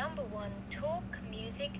number one talk, music,